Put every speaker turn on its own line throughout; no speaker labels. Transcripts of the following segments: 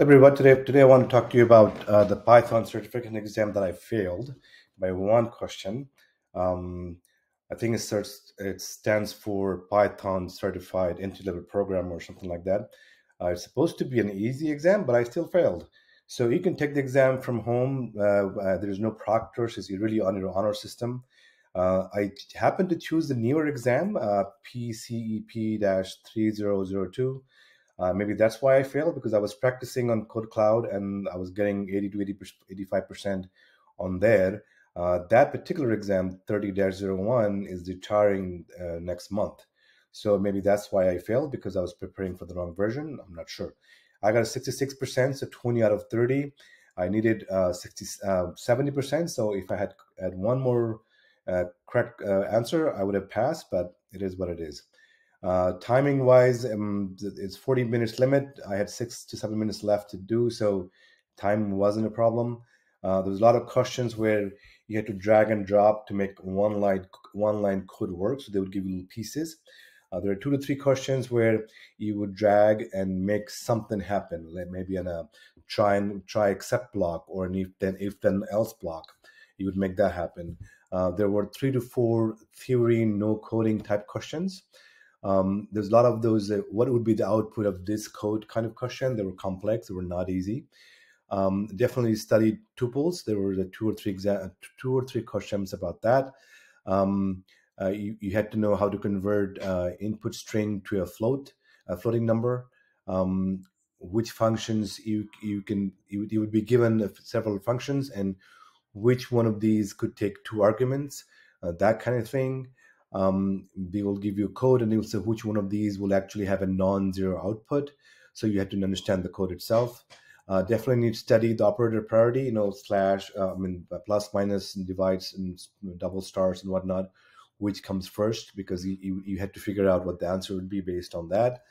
everyone. Today, today I want to talk to you about uh, the Python certification exam that I failed by one question. Um, I think it, starts, it stands for Python Certified Entry Level Program or something like that. Uh, it's supposed to be an easy exam, but I still failed. So you can take the exam from home. Uh, uh there's no proctors. It's really on your honor system. Uh, I happened to choose the newer exam, uh, PCEP-3002. Uh, maybe that's why I failed because I was practicing on KodeKloud and I was getting 80 to 80 85% on there. Uh, that particular exam, 30-01, is retiring uh, next month. So maybe that's why I failed because I was preparing for the wrong version. I'm not sure. I got a 66%, so 20 out of 30. I needed uh, 60, 70%. Uh, so if I had had one more uh, correct answer, I would have passed, but it is what it is. Uh, timing wise, um, it's 40 minutes limit. I had six to seven minutes left to do, so time wasn't a problem. Uh, there was a lot of questions where you had to drag and drop to make one line one line code work. So they would give you little pieces. Uh, there are two to three questions where you would drag and make something happen, like maybe a try and try except block or an if then if then else block. You would make that happen. Uh, there were three to four theory no coding type questions. Um, there's a lot of those. Uh, what would be the output of this code kind of question? They were complex. They were not easy. Um, definitely studied tuples. There were the two or three exa- two or three questions about that. Um, uh, you, you, had to know how to convert uh, input string to a float, a floating number. Um, which functions you you can you, you would be given several functions and which one of these could take two arguments, uh, that kind of thing. Um, they will give you a code and they will say which one of these will actually have a non-zero output. So you have to understand the code itself. Uh, definitely need to study the operator priority, you know, slash, uh, I mean, plus, minus, and divides, and double stars and whatnot, which comes first because you, you, you had to figure out what the answer would be based on that.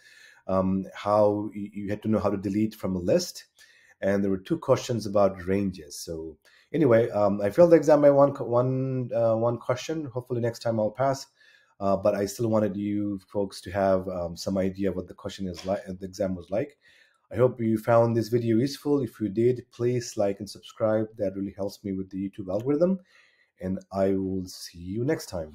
Um, how you, you had to know how to delete from a list. And there were two questions about ranges. So anyway, um, I failed the exam by one one uh, one question. Hopefully next time I'll pass. Uh, but I still wanted you folks to have um, some idea what the question is like, the exam was like. I hope you found this video useful. If you did, please like and subscribe. That really helps me with the YouTube algorithm. And I will see you next time.